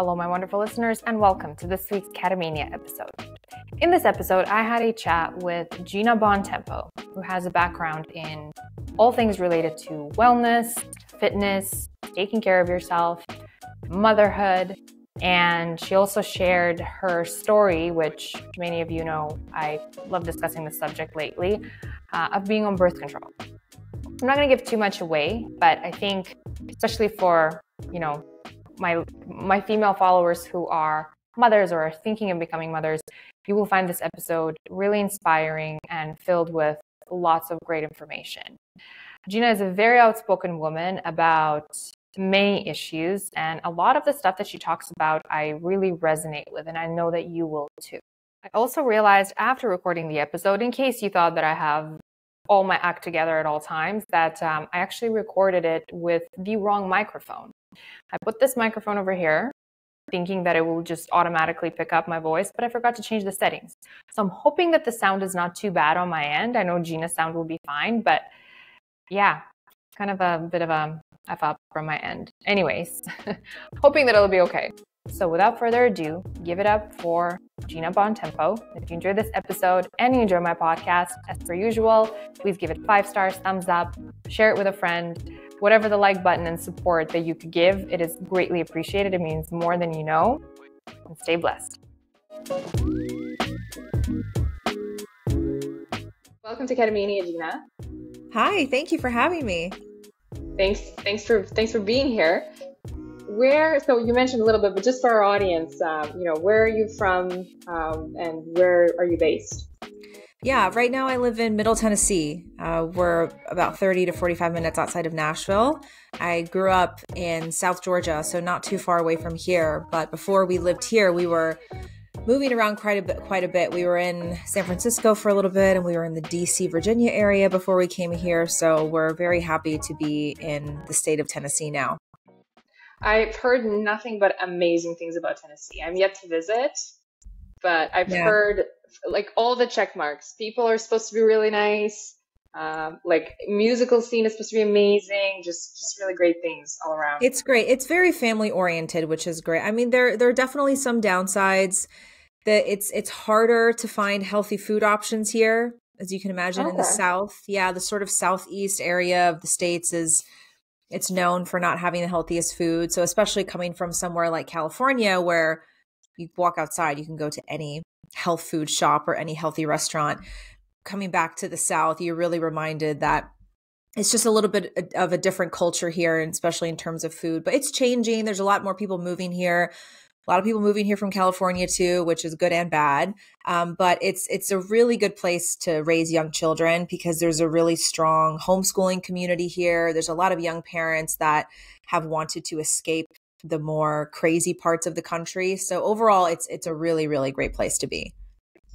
Hello, my wonderful listeners, and welcome to this week's Catamania episode. In this episode, I had a chat with Gina Bontempo, who has a background in all things related to wellness, fitness, taking care of yourself, motherhood, and she also shared her story, which many of you know I love discussing this subject lately, uh, of being on birth control. I'm not going to give too much away, but I think, especially for you know my my female followers who are mothers or are thinking of becoming mothers, you will find this episode really inspiring and filled with lots of great information. Gina is a very outspoken woman about many issues, and a lot of the stuff that she talks about I really resonate with, and I know that you will too. I also realized after recording the episode, in case you thought that I have all my act together at all times, that um, I actually recorded it with the wrong microphone. I put this microphone over here, thinking that it will just automatically pick up my voice, but I forgot to change the settings. So I'm hoping that the sound is not too bad on my end. I know Gina's sound will be fine, but yeah, kind of a bit of a F up from my end. Anyways, hoping that it'll be okay. So without further ado, give it up for Gina Bontempo. If you enjoyed this episode and you enjoy my podcast, as per usual, please give it five stars, thumbs up, share it with a friend, whatever the like button and support that you could give. It is greatly appreciated. It means more than you know. And stay blessed. Welcome to Catamania, Gina. Hi, thank you for having me. Thanks, thanks for thanks for being here. Where? So you mentioned a little bit, but just for our audience, um, you know, where are you from, um, and where are you based? Yeah, right now I live in Middle Tennessee. Uh, we're about 30 to 45 minutes outside of Nashville. I grew up in South Georgia, so not too far away from here. But before we lived here, we were moving around quite a bit. Quite a bit. We were in San Francisco for a little bit, and we were in the D.C. Virginia area before we came here. So we're very happy to be in the state of Tennessee now. I've heard nothing but amazing things about Tennessee. I'm yet to visit, but I've yeah. heard like all the check marks. People are supposed to be really nice. Um, like musical scene is supposed to be amazing. Just just really great things all around. It's great. It's very family oriented, which is great. I mean, there there are definitely some downsides. That it's it's harder to find healthy food options here, as you can imagine okay. in the South. Yeah, the sort of southeast area of the states is it's known for not having the healthiest food. So especially coming from somewhere like California, where you walk outside, you can go to any health food shop or any healthy restaurant. Coming back to the South, you're really reminded that it's just a little bit of a different culture here, and especially in terms of food. But it's changing. There's a lot more people moving here. A lot of people moving here from California too, which is good and bad. Um, but it's it's a really good place to raise young children because there's a really strong homeschooling community here. There's a lot of young parents that have wanted to escape the more crazy parts of the country. So overall, it's it's a really really great place to be.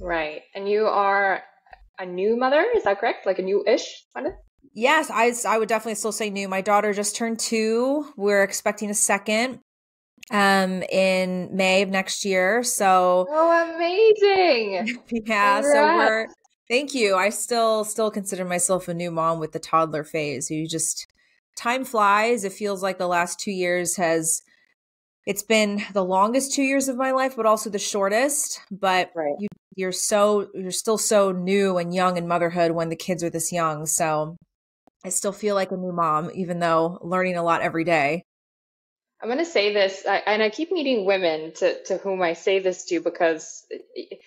Right, and you are a new mother, is that correct? Like a new-ish kind of. Yes, I I would definitely still say new. My daughter just turned two. We're expecting a second um in May of next year. So Oh amazing. yeah, Congrats. so we're thank you. I still still consider myself a new mom with the toddler phase. You just time flies. It feels like the last 2 years has it's been the longest two years of my life, but also the shortest. But right. you, you're so you're still so new and young in motherhood when the kids are this young. So I still feel like a new mom, even though learning a lot every day. I'm going to say this, I, and I keep meeting women to, to whom I say this to because,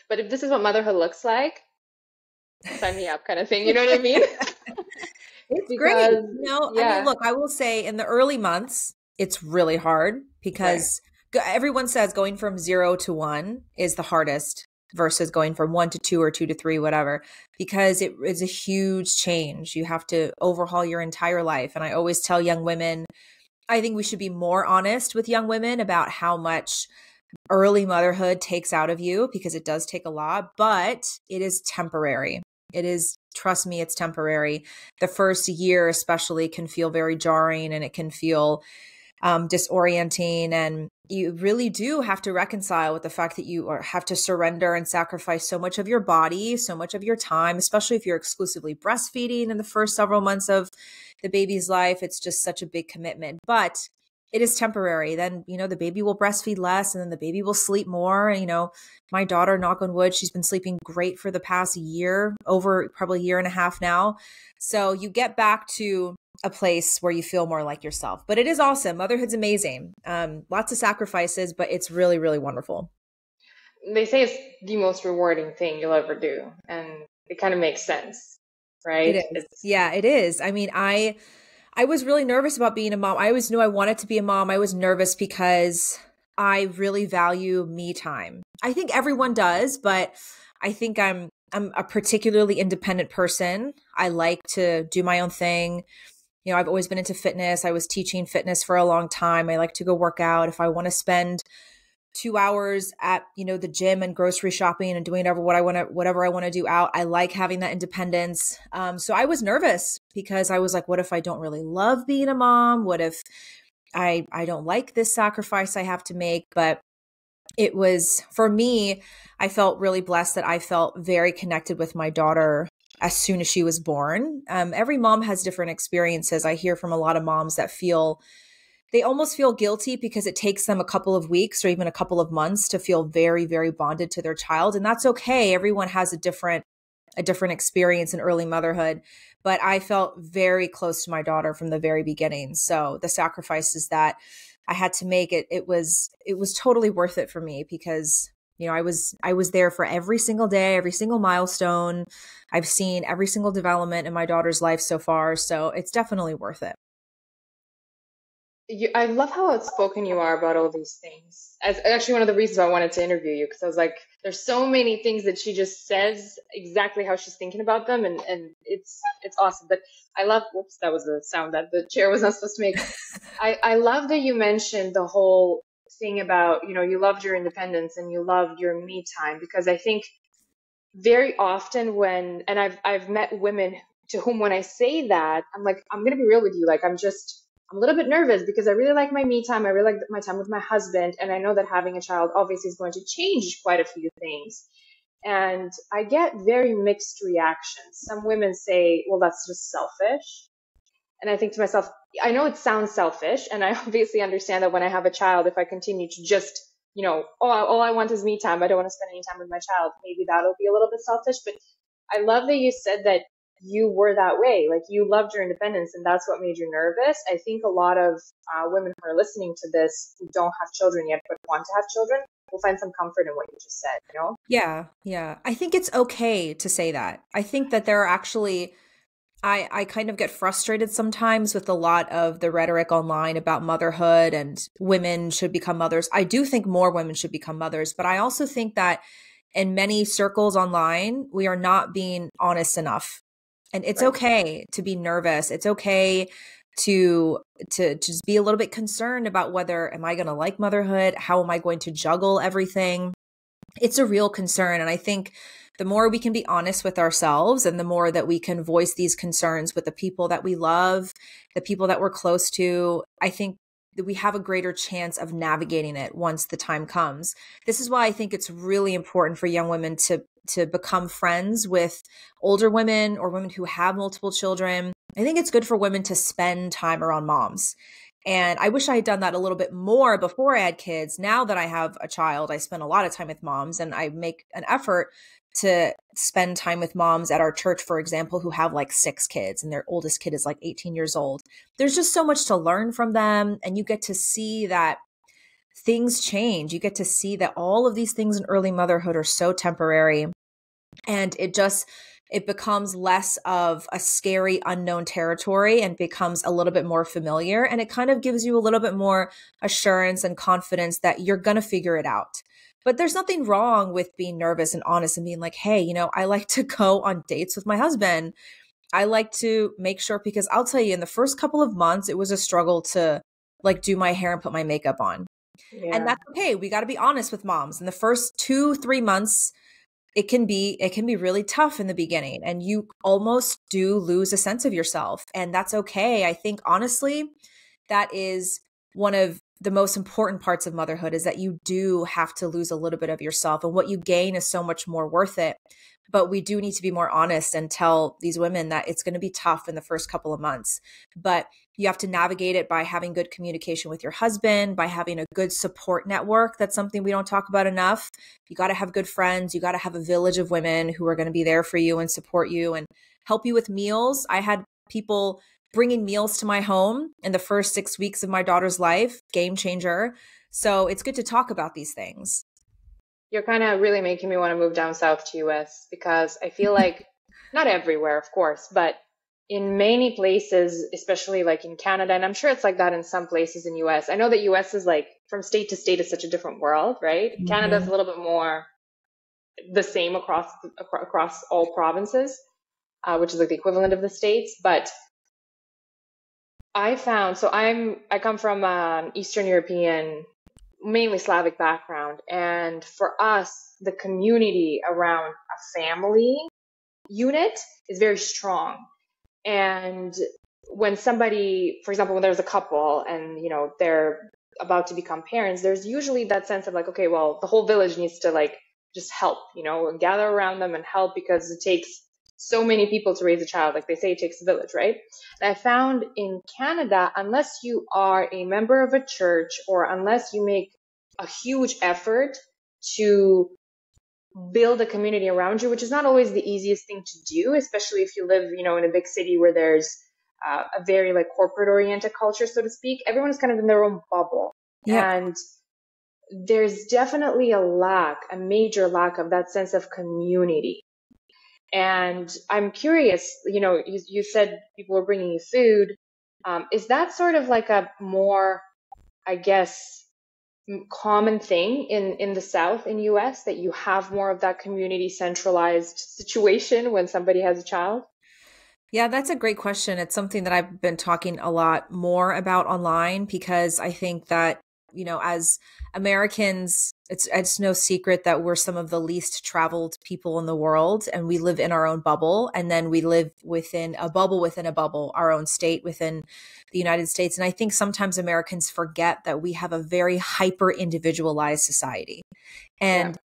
but if this is what motherhood looks like, sign me up, kind of thing. You know what I mean? it's because, great. You know, yeah. I mean, look, I will say in the early months, it's really hard because right. everyone says going from zero to one is the hardest versus going from one to two or two to three, whatever, because it is a huge change. You have to overhaul your entire life. And I always tell young women, I think we should be more honest with young women about how much early motherhood takes out of you because it does take a lot, but it is temporary. It is, trust me, it's temporary. The first year, especially, can feel very jarring and it can feel um, disorienting. And you really do have to reconcile with the fact that you have to surrender and sacrifice so much of your body, so much of your time, especially if you're exclusively breastfeeding in the first several months of the baby's life. It's just such a big commitment. But it is temporary. Then, you know, the baby will breastfeed less and then the baby will sleep more. And, you know, my daughter, knock on wood, she's been sleeping great for the past year, over probably a year and a half now. So you get back to a place where you feel more like yourself. But it is awesome. Motherhood's amazing. Um, lots of sacrifices, but it's really, really wonderful. They say it's the most rewarding thing you'll ever do. And it kind of makes sense, right? It is. yeah, it is. I mean, I I was really nervous about being a mom. I always knew I wanted to be a mom. I was nervous because I really value me time. I think everyone does, but I think I'm I'm a particularly independent person. I like to do my own thing. You know, I've always been into fitness. I was teaching fitness for a long time. I like to go work out. If I want to spend two hours at you know the gym and grocery shopping and doing whatever what I want to whatever I want to do out. I like having that independence. Um, so I was nervous because I was like, what if I don't really love being a mom? What if I I don't like this sacrifice I have to make? But it was for me. I felt really blessed that I felt very connected with my daughter as soon as she was born. Um, every mom has different experiences. I hear from a lot of moms that feel they almost feel guilty because it takes them a couple of weeks or even a couple of months to feel very very bonded to their child and that's okay everyone has a different a different experience in early motherhood but i felt very close to my daughter from the very beginning so the sacrifices that i had to make it it was it was totally worth it for me because you know i was i was there for every single day every single milestone i've seen every single development in my daughter's life so far so it's definitely worth it you, I love how outspoken you are about all these things. As actually one of the reasons I wanted to interview you because I was like, there's so many things that she just says exactly how she's thinking about them, and and it's it's awesome. But I love. Whoops, that was the sound that the chair was not supposed to make. I I love that you mentioned the whole thing about you know you loved your independence and you loved your me time because I think very often when and I've I've met women to whom when I say that I'm like I'm gonna be real with you like I'm just I'm a little bit nervous because I really like my me time. I really like my time with my husband. And I know that having a child obviously is going to change quite a few things. And I get very mixed reactions. Some women say, well, that's just selfish. And I think to myself, I know it sounds selfish. And I obviously understand that when I have a child, if I continue to just, you know, oh, all I want is me time. I don't want to spend any time with my child. Maybe that'll be a little bit selfish. But I love that you said that you were that way. Like you loved your independence and that's what made you nervous. I think a lot of uh, women who are listening to this who don't have children yet but want to have children will find some comfort in what you just said, you know? Yeah, yeah. I think it's okay to say that. I think that there are actually. I, I kind of get frustrated sometimes with a lot of the rhetoric online about motherhood and women should become mothers. I do think more women should become mothers, but I also think that in many circles online, we are not being honest enough. And it's right. okay to be nervous. It's okay to to just be a little bit concerned about whether am i going to like motherhood? How am i going to juggle everything? It's a real concern. And i think the more we can be honest with ourselves and the more that we can voice these concerns with the people that we love the people that we're close to i think that we have a greater chance of navigating it once the time comes. This is why I think it's really important for young women to to become friends with older women or women who have multiple children. I think it's good for women to spend time around moms. And I wish I had done that a little bit more before I had kids. Now that I have a child, I spend a lot of time with moms and I make an effort to spend time with moms at our church, for example, who have like six kids and their oldest kid is like 18 years old. There's just so much to learn from them. And you get to see that things change. You get to see that all of these things in early motherhood are so temporary. And it just, it becomes less of a scary unknown territory and becomes a little bit more familiar. And it kind of gives you a little bit more assurance and confidence that you're going to figure it out. But there's nothing wrong with being nervous and honest and being like, hey, you know, I like to go on dates with my husband. I like to make sure because I'll tell you, in the first couple of months, it was a struggle to like do my hair and put my makeup on. Yeah. And that's okay. We got to be honest with moms. In the first two, three months, it can be it can be really tough in the beginning and you almost do lose a sense of yourself and that's okay i think honestly that is one of the most important parts of motherhood is that you do have to lose a little bit of yourself and what you gain is so much more worth it. But we do need to be more honest and tell these women that it's going to be tough in the first couple of months. But you have to navigate it by having good communication with your husband by having a good support network. That's something we don't talk about enough. You got to have good friends. You got to have a village of women who are going to be there for you and support you and help you with meals. I had people bringing meals to my home in the first six weeks of my daughter's life, game changer. So it's good to talk about these things. You're kind of really making me want to move down south to US because I feel like not everywhere, of course, but in many places, especially like in Canada, and I'm sure it's like that in some places in US. I know that US is like from state to state is such a different world, right? Mm-hmm. Canada's a little bit more the same across across all provinces, uh, which is like the equivalent of the states, but I found so I'm I come from an Eastern European, mainly Slavic background, and for us, the community around a family unit is very strong. And when somebody, for example, when there's a couple and you know they're about to become parents, there's usually that sense of like, okay, well, the whole village needs to like just help, you know, gather around them and help because it takes so many people to raise a child. Like they say, it takes a village, right? And I found in Canada, unless you are a member of a church or unless you make a huge effort to build a community around you, which is not always the easiest thing to do, especially if you live, you know, in a big city where there's uh, a very like corporate oriented culture, so to speak. Everyone's kind of in their own bubble. Yeah. And there's definitely a lack, a major lack of that sense of community. And I'm curious, you know, you, you said people were bringing you food. Um, is that sort of like a more, I guess, common thing in, in the South in US that you have more of that community centralized situation when somebody has a child? Yeah, that's a great question. It's something that I've been talking a lot more about online because I think that you know, as Americans, it's it's no secret that we're some of the least traveled people in the world and we live in our own bubble and then we live within a bubble within a bubble, our own state within the United States. And I think sometimes Americans forget that we have a very hyper individualized society. And yeah.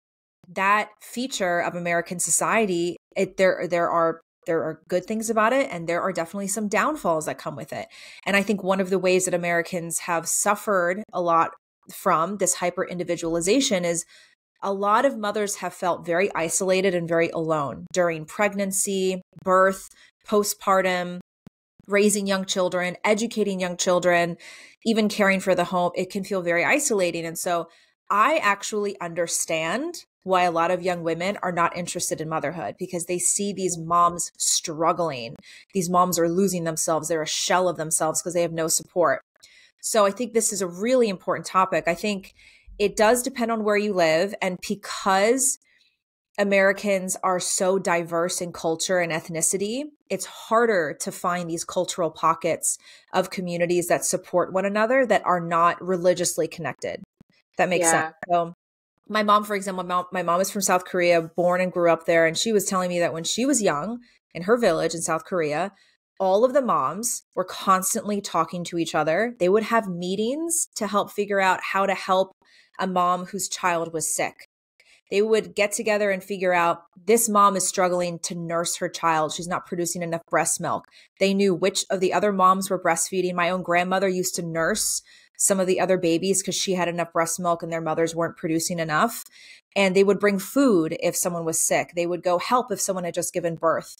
that feature of American society, it there there are there are good things about it and there are definitely some downfalls that come with it. And I think one of the ways that Americans have suffered a lot from this hyper individualization is a lot of mothers have felt very isolated and very alone during pregnancy, birth, postpartum, raising young children, educating young children, even caring for the home. It can feel very isolating. And so I actually understand why a lot of young women are not interested in motherhood because they see these moms struggling. These moms are losing themselves. They're a shell of themselves because they have no support. So I think this is a really important topic. I think it does depend on where you live. And because Americans are so diverse in culture and ethnicity, it's harder to find these cultural pockets of communities that support one another that are not religiously connected. That makes yeah. sense. So my mom, for example, my mom, my mom is from South Korea, born and grew up there. And she was telling me that when she was young in her village in South Korea, all of the moms were constantly talking to each other. They would have meetings to help figure out how to help a mom whose child was sick. They would get together and figure out this mom is struggling to nurse her child. She's not producing enough breast milk. They knew which of the other moms were breastfeeding. My own grandmother used to nurse some of the other babies because she had enough breast milk and their mothers weren't producing enough. And they would bring food if someone was sick. They would go help if someone had just given birth.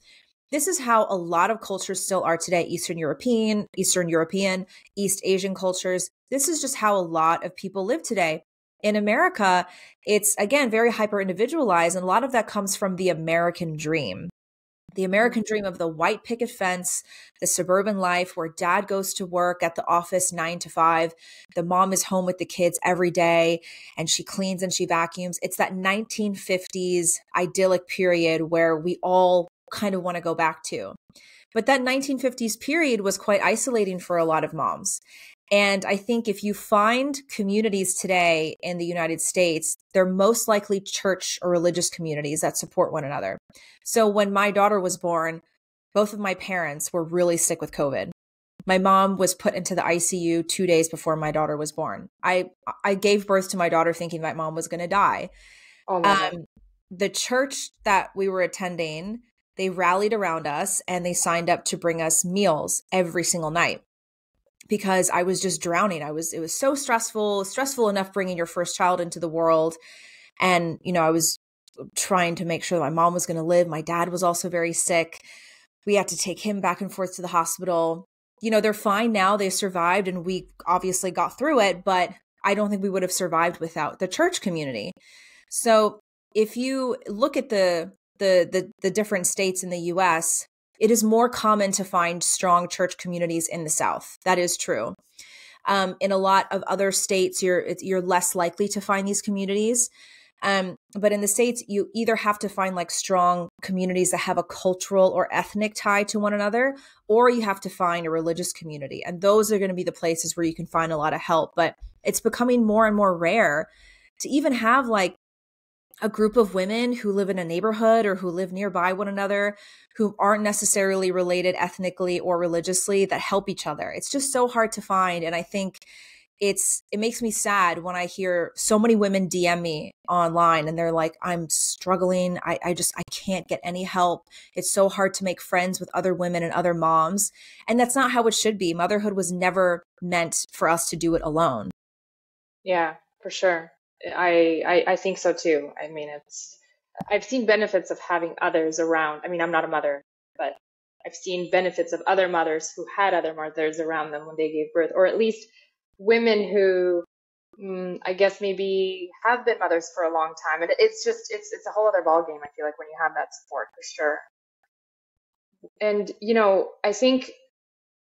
This is how a lot of cultures still are today Eastern European, Eastern European, East Asian cultures. This is just how a lot of people live today. In America, it's again very hyper individualized, and a lot of that comes from the American dream the American dream of the white picket fence, the suburban life where dad goes to work at the office nine to five, the mom is home with the kids every day, and she cleans and she vacuums. It's that 1950s idyllic period where we all kind of want to go back to. But that 1950s period was quite isolating for a lot of moms. And I think if you find communities today in the United States, they're most likely church or religious communities that support one another. So when my daughter was born, both of my parents were really sick with COVID. my mom was put into the ICU 2 days before my daughter was born. I I gave birth to my daughter thinking my mom was going to die. Oh um, the church that we were attending, they rallied around us and they signed up to bring us meals every single night because I was just drowning. I was it was so stressful, stressful enough bringing your first child into the world and you know, I was trying to make sure that my mom was going to live. My dad was also very sick. We had to take him back and forth to the hospital. You know, they're fine now. They survived and we obviously got through it, but I don't think we would have survived without the church community. So, if you look at the the the, the different states in the US, it is more common to find strong church communities in the South. That is true. Um, in a lot of other states, you're you're less likely to find these communities. Um, but in the states, you either have to find like strong communities that have a cultural or ethnic tie to one another, or you have to find a religious community, and those are going to be the places where you can find a lot of help. But it's becoming more and more rare to even have like a group of women who live in a neighborhood or who live nearby one another who aren't necessarily related ethnically or religiously that help each other. It's just so hard to find and I think it's it makes me sad when I hear so many women DM me online and they're like, I'm struggling. I, I just I can't get any help. It's so hard to make friends with other women and other moms. And that's not how it should be. Motherhood was never meant for us to do it alone. Yeah, for sure. I, I, I think so too. I mean, it's I've seen benefits of having others around. I mean, I'm not a mother, but I've seen benefits of other mothers who had other mothers around them when they gave birth, or at least women who mm, I guess maybe have been mothers for a long time. And it's just it's it's a whole other ballgame. I feel like when you have that support for sure. And you know, I think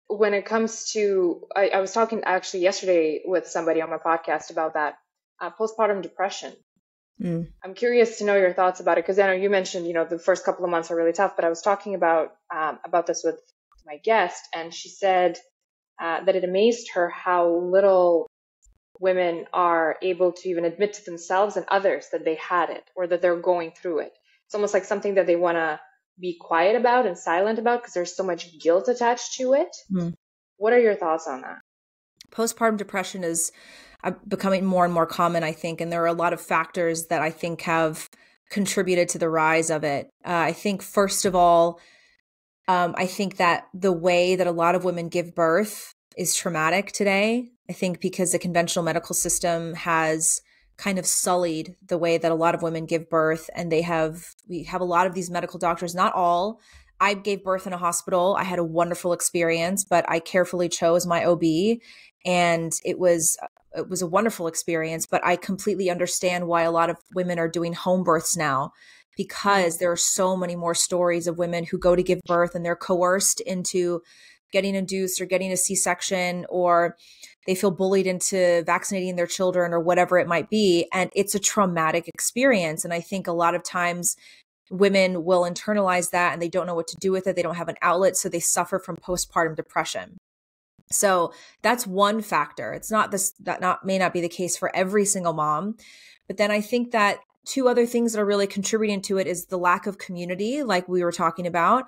when it comes to I, I was talking actually yesterday with somebody on my podcast about that uh, postpartum depression. Mm. I'm curious to know your thoughts about it because I know you mentioned, you know, the first couple of months are really tough. But I was talking about um, about this with my guest, and she said uh, that it amazed her how little women are able to even admit to themselves and others that they had it or that they're going through it. It's almost like something that they want to be quiet about and silent about because there's so much guilt attached to it. Mm. What are your thoughts on that? Postpartum depression is becoming more and more common, I think. And there are a lot of factors that I think have contributed to the rise of it. Uh, I think, first of all, um, I think that the way that a lot of women give birth is traumatic today. I think because the conventional medical system has kind of sullied the way that a lot of women give birth and they have we have a lot of these medical doctors not all I gave birth in a hospital. I had a wonderful experience, but I carefully chose my OB and it was it was a wonderful experience, but I completely understand why a lot of women are doing home births now because there are so many more stories of women who go to give birth and they're coerced into getting induced or getting a C-section or they feel bullied into vaccinating their children or whatever it might be and it's a traumatic experience and I think a lot of times women will internalize that and they don't know what to do with it they don't have an outlet so they suffer from postpartum depression so that's one factor. It's not this that not may not be the case for every single mom. But then I think that two other things that are really contributing to it is the lack of community, like we were talking about.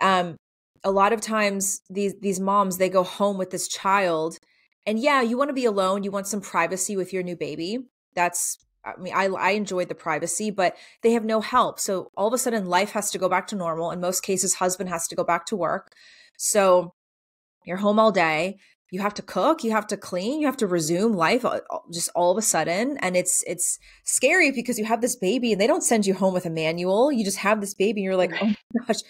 Um, a lot of times these these moms they go home with this child and yeah you want to be alone you want some privacy with your new baby that's i mean I, I enjoyed the privacy but they have no help so all of a sudden life has to go back to normal in most cases husband has to go back to work so you're home all day. You have to cook, you have to clean, you have to resume life uh, just all of a sudden and it's it's scary because you have this baby and they don't send you home with a manual. You just have this baby and you're like, "Oh my gosh,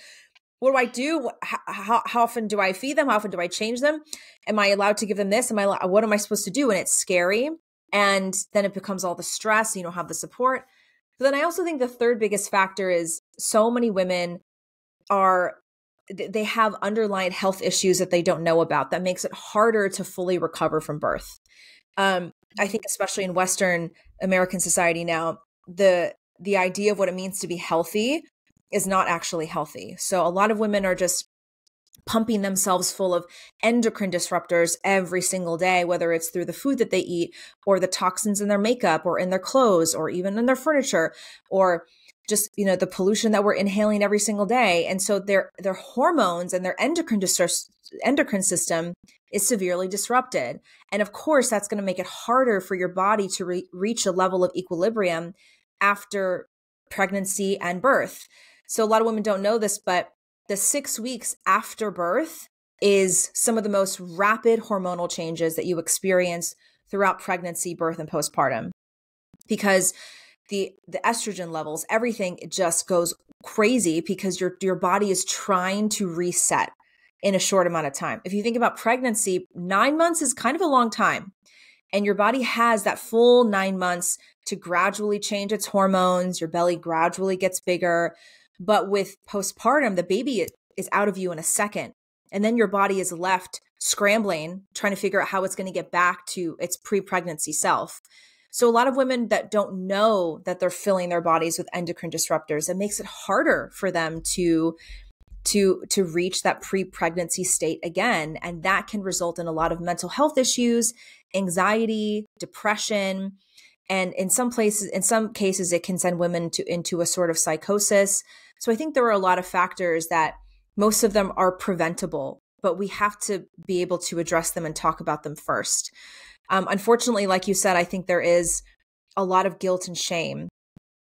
what do I do? How, how, often do I feed them? How often do I change them? Am I allowed to give them this? Am I what am I supposed to do? And it's scary. And then it becomes all the stress. You don't have the support. But then I also think the third biggest factor is so many women are they have underlying health issues that they don't know about that makes it harder to fully recover from birth. Um, i think especially in western american society now the the idea of what it means to be healthy is not actually healthy. So a lot of women are just pumping themselves full of endocrine disruptors every single day whether it's through the food that they eat or the toxins in their makeup or in their clothes or even in their furniture or just you know the pollution that we're inhaling every single day. And so their their hormones and their endocrine dis- endocrine system is severely disrupted. And of course that's going to make it harder for your body to re- reach a level of equilibrium after pregnancy and birth. So a lot of women don't know this but the 6 weeks after birth is some of the most rapid hormonal changes that you experience throughout pregnancy birth and postpartum. Because the the estrogen levels everything just goes crazy because your your body is trying to reset in a short amount of time. If you think about pregnancy 9 months is kind of a long time and your body has that full 9 months to gradually change its hormones your belly gradually gets bigger but with postpartum the baby is out of you in a second and then your body is left scrambling trying to figure out how it's going to get back to its pre-pregnancy self so a lot of women that don't know that they're filling their bodies with endocrine disruptors, it makes it harder for them to to to reach that pre-pregnancy state again and that can result in a lot of mental health issues, anxiety, depression, and in some places in some cases it can send women to into a sort of psychosis. So I think there are a lot of factors that most of them are preventable, but we have to be able to address them and talk about them first. Um, unfortunately, like you said, I think there is a lot of guilt and shame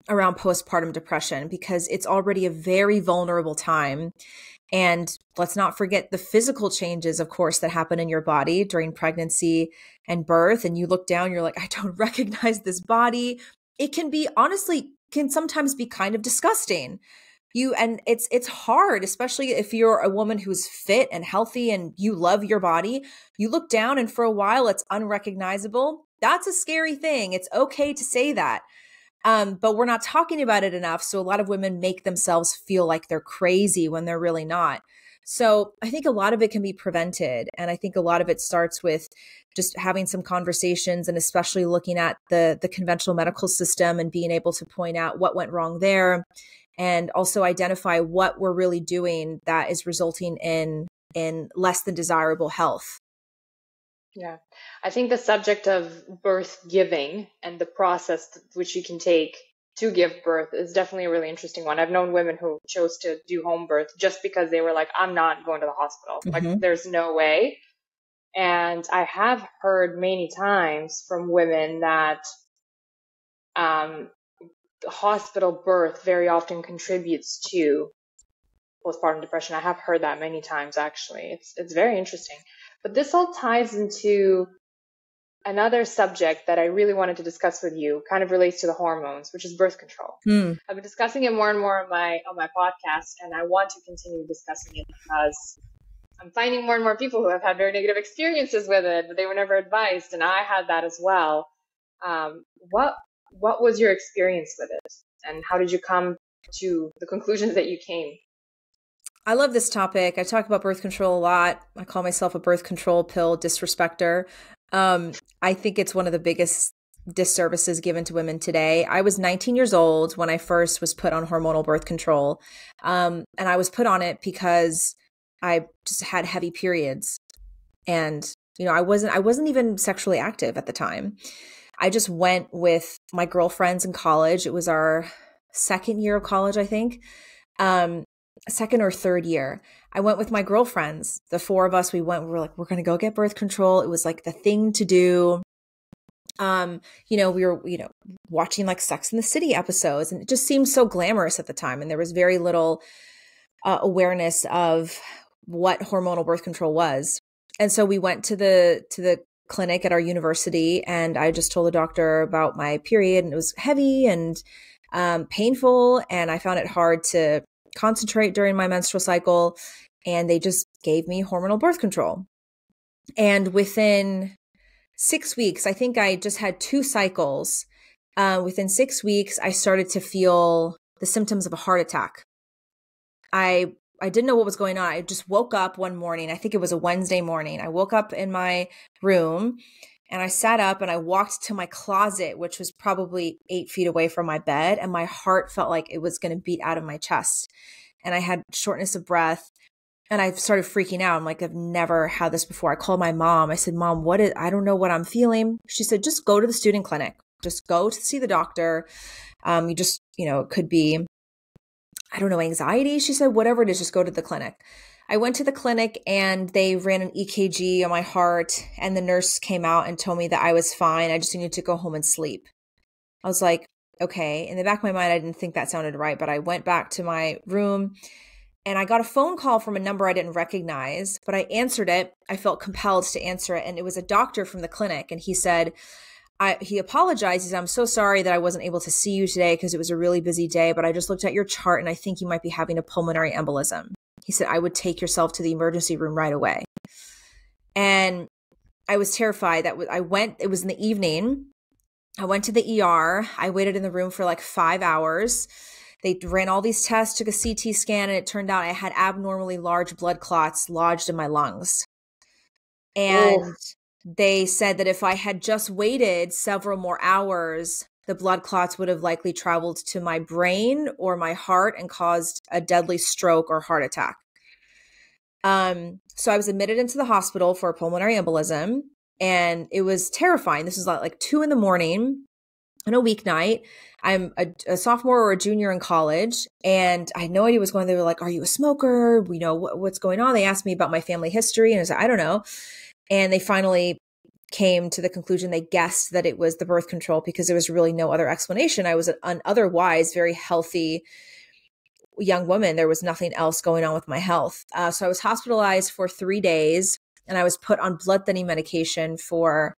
around postpartum depression because it's already a very vulnerable time. And let's not forget the physical changes, of course, that happen in your body during pregnancy and birth. And you look down, you're like, I don't recognize this body. It can be honestly, can sometimes be kind of disgusting you and it's it's hard especially if you're a woman who's fit and healthy and you love your body. You look down and for a while it's unrecognizable. That's a scary thing. It's okay to say that um, but we're not talking about it enough so a lot of women make themselves feel like they're crazy when they're really not. So i think a lot of it can be prevented and i think a lot of it starts with just having some conversations and especially looking at the the conventional medical system and being able to point out what went wrong there and also identify what we're really doing that is resulting in in less than desirable health. Yeah. I think the subject of birth giving and the process which you can take to give birth is definitely a really interesting one. I've known women who chose to do home birth just because they were like i'm not going to the hospital. Mm-hmm. like there's no way. And i have heard many times from women that um, hospital birth very often contributes to postpartum depression. I have heard that many times actually. It's it's very interesting. But this all ties into another subject that I really wanted to discuss with you, kind of relates to the hormones, which is birth control. Mm. I've been discussing it more and more on my on my podcast, and I want to continue discussing it because I'm finding more and more people who have had very negative experiences with it, but they were never advised, and I had that as well. Um, what what was your experience with it and how did you come to the conclusions that you came? I love this topic. I talk about birth control a lot. I call myself a birth control pill disrespecter. Um, I think it's one of the biggest disservices given to women today. I was 19 years old when I first was put on hormonal birth control. Um, and I was put on it because I just had heavy periods. And, you know, I wasn't I wasn't even sexually active at the time. I just went with my girlfriends in college. It was our second year of college, I think. Um, second or third year. I went with my girlfriends. The four of us, we went, we were like, we're going to go get birth control. It was like the thing to do. Um, you know, we were, you know, watching like Sex in the City episodes and it just seemed so glamorous at the time. And there was very little uh, awareness of what hormonal birth control was. And so we went to the, to the clinic at our university and I just told the doctor about my period and it was heavy and um, painful and I found it hard to concentrate during my menstrual cycle and they just gave me hormonal birth control. And within six weeks, I think I just had two cycles. Uh, within six weeks, I started to feel the symptoms of a heart attack. I I didn't know what was going on. I just woke up one morning. I think it was a Wednesday morning. I woke up in my room and I sat up and I walked to my closet, which was probably eight feet away from my bed. And my heart felt like it was going to beat out of my chest. And I had shortness of breath. And I started freaking out. I'm like, I've never had this before. I called my mom. I said, Mom, what is, I don't know what I'm feeling. She said, just go to the student clinic. Just go to see the doctor. Um, you just, you know, it could be, I don't know, anxiety. She said, whatever it is, just go to the clinic. I went to the clinic and they ran an EKG on my heart, and the nurse came out and told me that I was fine. I just needed to go home and sleep. I was like, okay. In the back of my mind, I didn't think that sounded right, but I went back to my room and I got a phone call from a number I didn't recognize, but I answered it. I felt compelled to answer it. And it was a doctor from the clinic. And he said, I, he apologizes. I'm so sorry that I wasn't able to see you today because it was a really busy day, but I just looked at your chart and I think you might be having a pulmonary embolism. He said, I would take yourself to the emergency room right away. And I was terrified that I went, it was in the evening. I went to the ER. I waited in the room for like five hours. They ran all these tests, took a CT scan, and it turned out I had abnormally large blood clots lodged in my lungs. And they said that if I had just waited several more hours, the blood clots would have likely traveled to my brain or my heart and caused a deadly stroke or heart attack. Um, so I was admitted into the hospital for a pulmonary embolism, and it was terrifying. This was like two in the morning on a weeknight. I'm a, a, sophomore or a junior in college, and I had no idea what was going on. They were like, Are you a smoker? We know what, what's going on. They asked me about my family history, and I said, I don't know. And they finally came to the conclusion they guessed that it was the birth control because there was really no other explanation. I was an otherwise very healthy young woman. There was nothing else going on with my health. Uh, so I was hospitalized for three days and I was put on blood thinning medication for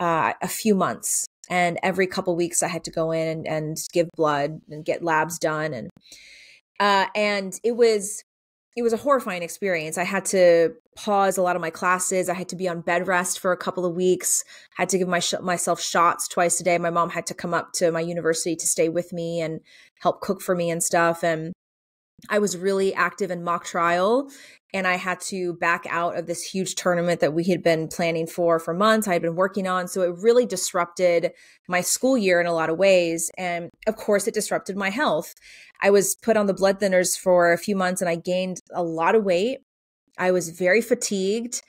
uh, a few months. And every couple weeks, I had to go in and, and give blood and get labs done. And uh, and it was it was a horrifying experience. I had to pause a lot of my classes. I had to be on bed rest for a couple of weeks. I had to give my sh- myself shots twice a day. My mom had to come up to my university to stay with me and help cook for me and stuff. And I was really active in mock trial and I had to back out of this huge tournament that we had been planning for for months. I had been working on. So it really disrupted my school year in a lot of ways. And of course, it disrupted my health. I was put on the blood thinners for a few months and I gained a lot of weight. I was very fatigued.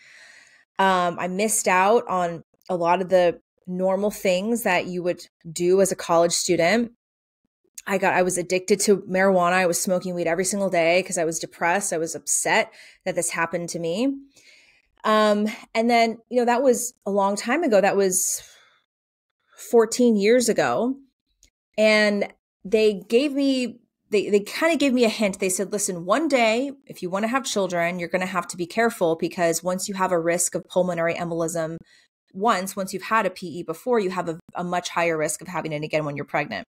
Um, I missed out on a lot of the normal things that you would do as a college student. I got I was addicted to marijuana. I was smoking weed every single day because I was depressed. I was upset that this happened to me. Um, and then, you know, that was a long time ago. That was 14 years ago. And they gave me they they kind of gave me a hint. They said, "Listen, one day if you want to have children, you're going to have to be careful because once you have a risk of pulmonary embolism once once you've had a PE before, you have a, a much higher risk of having it again when you're pregnant."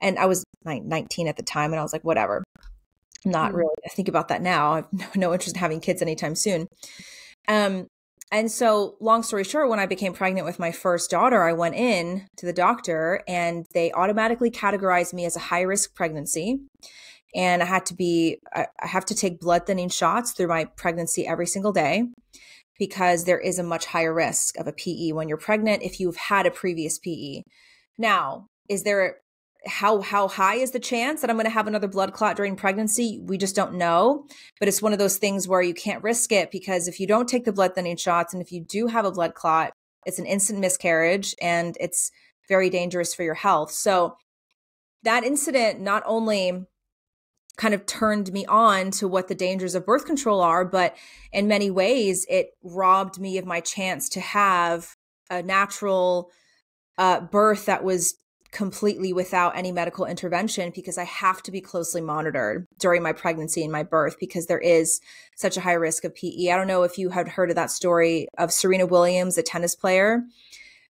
And I was 19 at the time, and I was like, whatever. not mm. really. I think about that now. I have no, no interest in having kids anytime soon. Um, and so, long story short, when I became pregnant with my first daughter, I went in to the doctor and they automatically categorized me as a high risk pregnancy. And I had to be, I have to take blood thinning shots through my pregnancy every single day because there is a much higher risk of a PE when you're pregnant if you've had a previous PE. Now, is there how how high is the chance that I'm going to have another blood clot during pregnancy? We just don't know. But it's one of those things where you can't risk it because if you don't take the blood thinning shots and if you do have a blood clot, it's an instant miscarriage and it's very dangerous for your health. So that incident not only kind of turned me on to what the dangers of birth control are, but in many ways it robbed me of my chance to have a natural uh, birth that was completely without any medical intervention because I have to be closely monitored during my pregnancy and my birth because there is such a high risk of PE. I don't know if you had heard of that story of Serena Williams, a tennis player.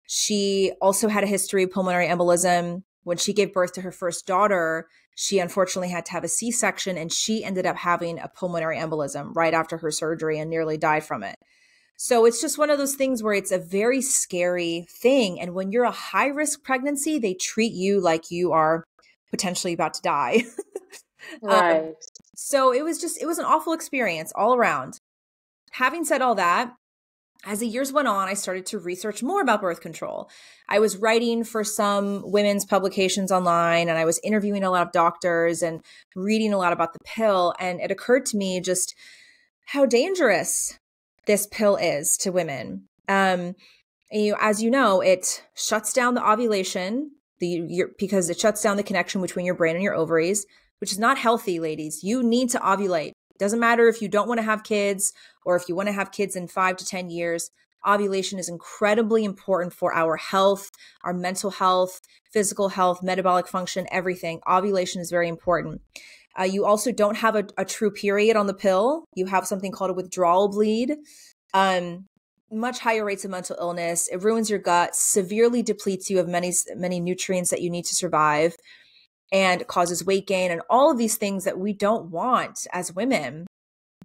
She also had a history of pulmonary embolism. When she gave birth to her first daughter, she unfortunately had to have a C section and she ended up having a pulmonary embolism right after her surgery and nearly died from it. So it's just one of those things where it's a very scary thing. And when you're a high risk pregnancy, they treat you like you are potentially about to die. Um, right. Um, so it was just, it was an awful experience all around. Having said all that, as the years went on, I started to research more about birth control. I was writing for some women's publications online and I was interviewing a lot of doctors and reading a lot about the pill. And it occurred to me just how dangerous this pill is to women. Um, you, as you know, it shuts down the ovulation the because it shuts down the connection between your brain and your ovaries, which is not healthy, ladies. You need to ovulate. Doesn't matter if you don't want to have kids or if you want to have kids in five to 10 years. Ovulation is incredibly important for our health, our mental health, physical health, metabolic function, everything. Ovulation is very important. Uh, you also don't have a, a, true period on the pill. You have something called a withdrawal bleed. Um, much higher rates of mental illness. It ruins your gut, severely depletes you of many many nutrients that you need to survive, and causes weight gain and all of these things that we don't want as women.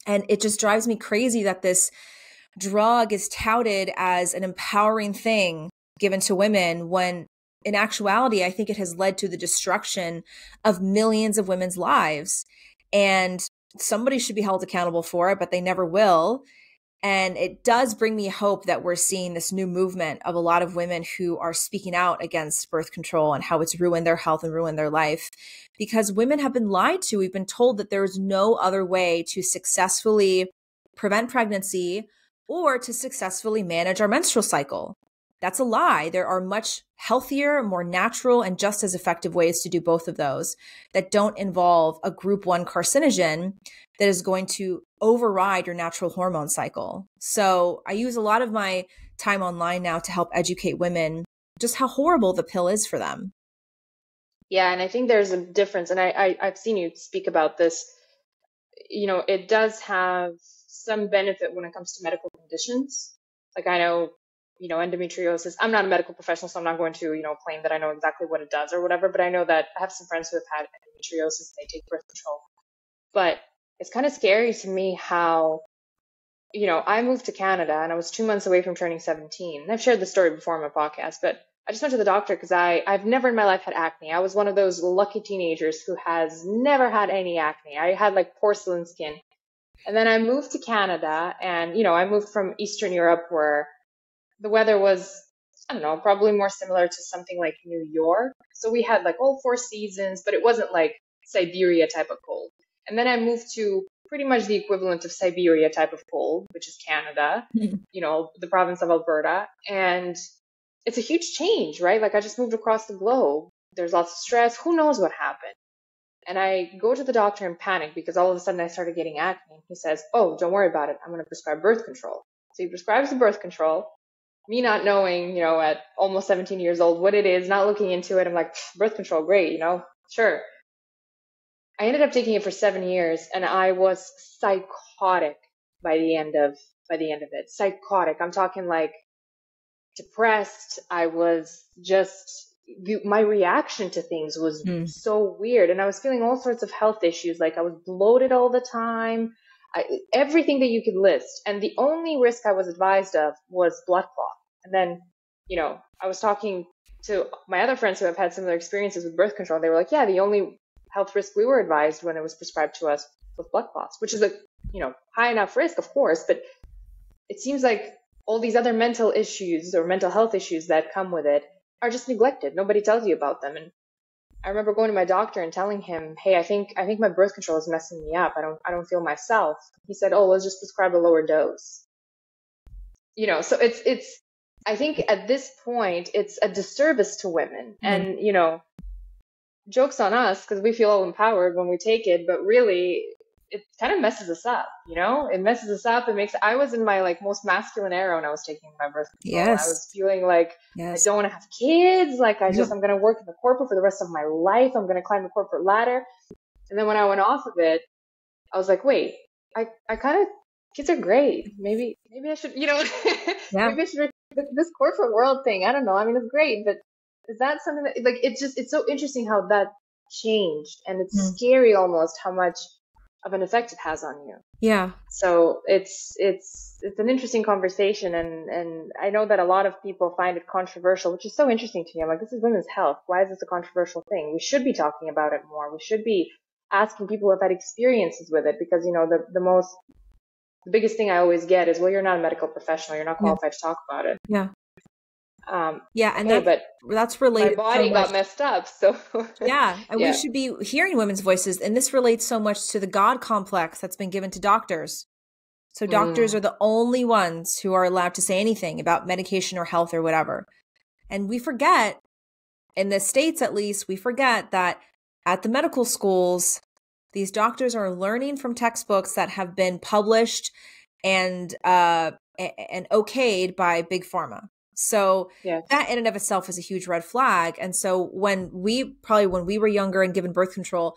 And it just drives me crazy that this drug is touted as an empowering thing given to women when in actuality I think it has led to the destruction of millions of women's lives. And somebody should be held accountable for it, but they never will and it does bring me hope that we're seeing this new movement of a lot of women who are speaking out against birth control and how it's ruined their health and ruined their life. Because women have been lied to. We've been told that there is no other way to successfully prevent pregnancy or to successfully manage our menstrual cycle. That's a lie. There are much healthier, more natural, and just as effective ways to do both of those that don't involve a group one carcinogen that is going to override your natural hormone cycle. So I use a lot of my time online now to help educate women just how horrible the pill is for them. Yeah, and I think there's a difference, and I, I I've seen you speak about this. You know, it does have some benefit when it comes to medical conditions. Like I know, you know, endometriosis. I'm not a medical professional, so I'm not going to, you know, claim that I know exactly what it does or whatever. But I know that I have some friends who have had endometriosis and they take birth control. But it's kind of scary to me how, you know, I moved to Canada and I was two months away from turning 17. And I've shared the story before on my podcast, but I just went to the doctor because I, I've never in my life had acne. I was one of those lucky teenagers who has never had any acne. I had like porcelain skin. And then I moved to Canada and, you know, I moved from Eastern Europe where the weather was, I don't know, probably more similar to something like New York. So we had like all four seasons, but it wasn't like Siberia type of cold. And then I moved to pretty much the equivalent of Siberia type of cold, which is Canada, mm-hmm. you know, the province of Alberta. And it's a huge change, right? Like I just moved across the globe. There's lots of stress. Who knows what happened? And I go to the doctor in panic because all of a sudden I started getting acne. He says, Oh, don't worry about it. I'm going to prescribe birth control. So he prescribes the birth control. Me not knowing, you know, at almost 17 years old what it is, not looking into it. I'm like, birth control, great, you know, sure. I ended up taking it for seven years and I was psychotic by the end of by the end of it. Psychotic. I'm talking like depressed. I was just my reaction to things was mm. so weird and I was feeling all sorts of health issues like I was bloated all the time. I, everything that you could list. And the only risk I was advised of was blood clot. And then, you know, I was talking to my other friends who have had similar experiences with birth control. They were like, yeah, the only health risk we were advised when it was prescribed to us was blood clots, which is a you know high enough risk, of course, but it seems like all these other mental issues or mental health issues that come with it are just neglected. Nobody tells you about them. And I remember going to my doctor and telling him, "Hey, I think I think my birth control is messing me up. I don't I don't feel myself." He said, "Oh, let's just prescribe a lower dose." You know, so it's it's I think at this point it's a disservice to women. Mm-hmm. And you know, jokes on us because we feel all empowered when we take it, but really it kind of messes us up, you know? It messes us up. It makes I was in my like most masculine era when I was taking my birth control. Yes. I was feeling like yes. I don't want to have kids. Like I just I'm gonna work in the corporate for the rest of my life. I'm gonna climb the corporate ladder. And then when I went off of it, I was like, wait, I I kind of kids are great. Maybe maybe I should, you know, yeah. maybe I should this corporate world thing. I don't know. I mean, it's great, but is that something that like it's just it's so interesting how that changed and it's mm. scary almost how much of an effect it has on you. Yeah. So it's it's it's an interesting conversation and and I know that a lot of people find it controversial, which is so interesting to me. I'm like, this is women's health. Why is this a controversial thing? We should be talking about it more. We should be asking people who have had experiences with it because you know the the most the biggest thing I always get is, well, you're not a medical professional. You're not qualified yeah. to talk about it. Yeah. Um, yeah, and hey, that, but that's related. My body so got messed up, so yeah, and yeah. we should be hearing women's voices, and this relates so much to the God complex that's been given to doctors. So doctors mm. are the only ones who are allowed to say anything about medication or health or whatever. And we forget, in the States at least, we forget that at the medical schools, these doctors are learning from textbooks that have been published and uh, and okayed by big pharma. So yes. that in and of itself is a huge red flag. And so when we probably when we were younger and given birth control,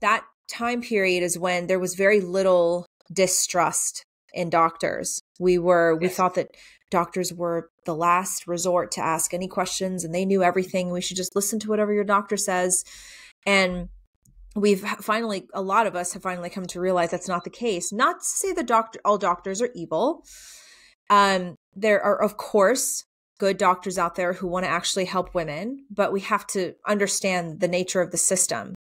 that time period is when there was very little distrust in doctors. We were we thought that doctors were the last resort to ask any questions and they knew everything. We should just listen to whatever your doctor says. And we've finally a lot of us have finally come to realize that's not the case. Not to say that doctor all doctors are evil. Um there are of course good doctors out there who want to actually help women, but we have to understand the nature of the system.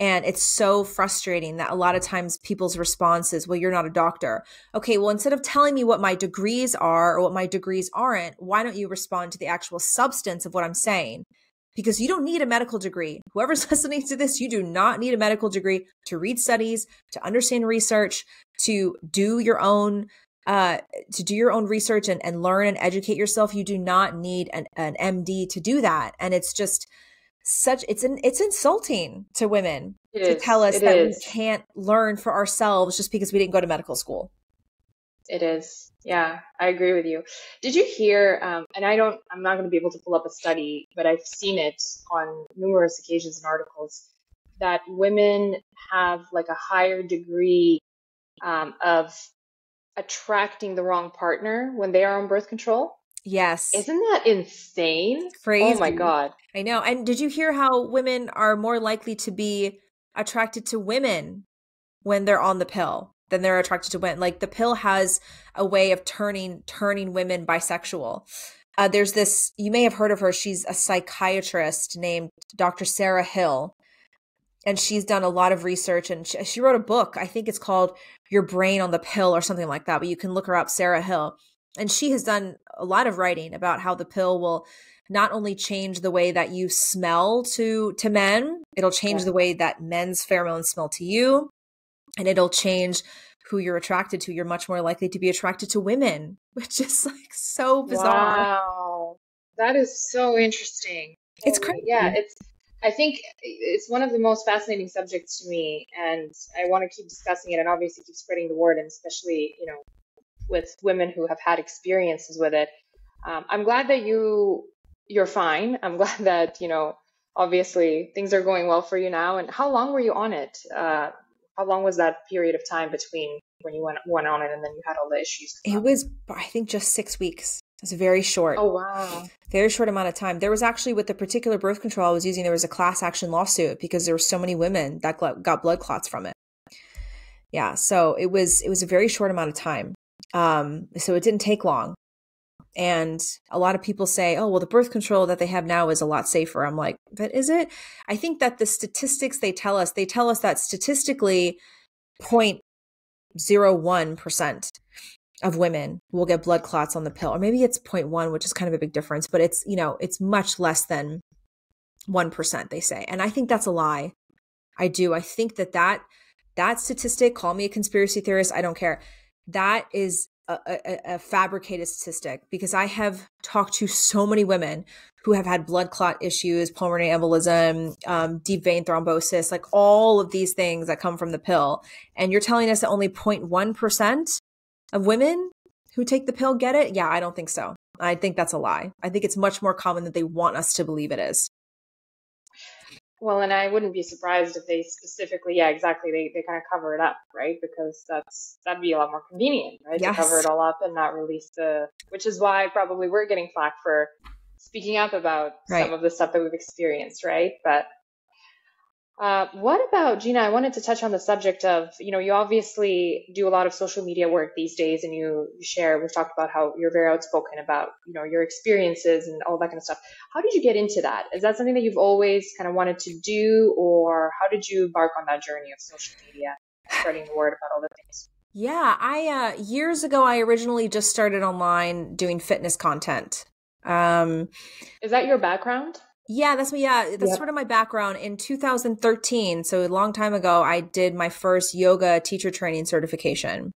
And it's so frustrating that a lot of times people's response is, well, you're not a doctor. Okay, well, instead of telling me what my degrees are or what my degrees aren't, why don't you respond to the actual substance of what I'm saying? Because you don't need a medical degree. Whoever's listening to this, you do not need a medical degree to read studies, to understand research, to do your own uh, to do your own research and, and learn and educate yourself. You do not need an, an MD to do that. And it's just such it's an it's insulting to women it to is. tell us it that is. we can't learn for ourselves just because we didn't go to medical school. It is. Yeah, I agree with you. Did you hear? Um, and I don't. I'm not going to be able to pull up a study, but I've seen it on numerous occasions in articles that women have like a higher degree um, of attracting the wrong partner when they are on birth control. Yes. Isn't that insane? Crazy. Oh my God. I know. And did you hear how women are more likely to be attracted to women when they're on the pill than they're attracted to women? Like the pill has a way of turning turning women bisexual. Uh, there's this you may have heard of her. She's a psychiatrist named Dr. Sarah Hill. And she's done a lot of research and she, she wrote a book. I think it's called Your Brain on the Pill or something like that, but you can look her up, Sarah Hill. And she has done a lot of writing about how the pill will not only change the way that you smell to to men it'll change yeah. the way that men's pheromones smell to you and it'll change who you're attracted to. You're much more likely to be attracted to women which is like so bizarre. Wow. That is so interesting. It's crazy yeah it's I think it's one of the most fascinating subjects to me, and I want to keep discussing it and obviously keep spreading the word, and especially, you know, with women who have had experiences with it. Um, I'm glad that you you're fine. I'm glad that you know obviously things are going well for you now. And how long were you on it? Uh, how long was that period of time between when you went went on it and then you had all the issues? It was I think just six weeks. It's very short. Oh wow. Very short amount of time. There was actually with the particular birth control I was using, there was a class action lawsuit because there were so many women that got blood clots from it. Yeah, so it was it was a very short amount of time. Um, so it didn't take long. And a lot of people say, oh, well, the birth control that they have now is a lot safer. I'm like, but is it? I think that the statistics they tell us, they tell us that statistically 0.01% of women will get blood clots on the pill. Or maybe it's 0.1, which is kind of a big difference, but it's, you know, it's much less than 1%, they say. And I think that's a lie. I do. I think that that, that statistic, call me a conspiracy theorist, I don't care that is a, a, a, fabricated statistic because I have talked to so many women who have had blood clot issues, pulmonary embolism, um, deep vein thrombosis, like all of these things that come from the pill. And you're telling us that only 0.1% of women who take the pill get it? Yeah, I don't think so. I think that's a lie. I think it's much more common that they want us to believe it is. Well, and I wouldn't be surprised if they specifically, yeah, exactly. They, they kind of cover it up, right? Because that's that'd be a lot more convenient, right? Yes. To cover it all up and not release the, which is why probably we're getting flack for speaking up about right. some of the stuff that we've experienced, right? But uh, what about Gina? I wanted to touch on the subject of, you know, you obviously do a lot of social media work these days, and you share. We've talked about how you're very outspoken about, you know, your experiences and all that kind of stuff. How did you get into that? Is that something that you've always kind of wanted to do, or how did you embark on that journey of social media, spreading the word about all the things? Yeah, I uh, years ago I originally just started online doing fitness content. Um, Is that your background? Yeah, that's me. Yeah, that's yep. sort of my background. In 2013, so a long time ago, I did my first yoga teacher training certification.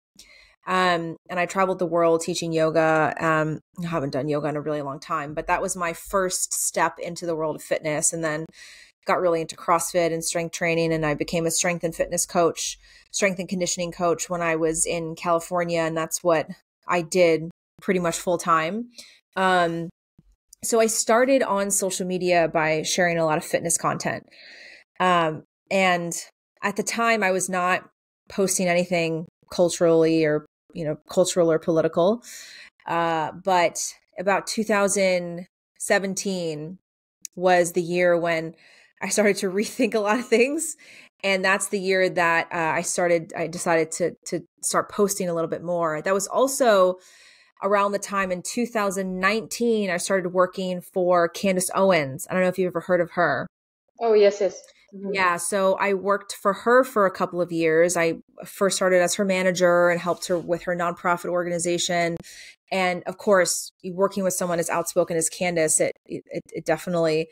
Um, and I traveled the world teaching yoga. Um, I haven't done yoga in a really long time, but that was my first step into the world of fitness. And then got really into CrossFit and strength training. And I became a strength and fitness coach, strength and conditioning coach when I was in California. And that's what I did pretty much full time. Um, so I started on social media by sharing a lot of fitness content. Um, and at the time, I was not posting anything culturally or, you know, cultural or political. Uh, but about 2017 was the year when I started to rethink a lot of things. And that's the year that uh, I started, I decided to, to start posting a little bit more. That was also around the time in 2019, I started working for Candace Owens. I don't know if you've ever heard of her. Oh, yes, yes. Mm-hmm. Yeah, so I worked for her for a couple of years. I first started as her manager and helped her with her nonprofit organization. And of course, working with someone as outspoken as Candace, it it, it definitely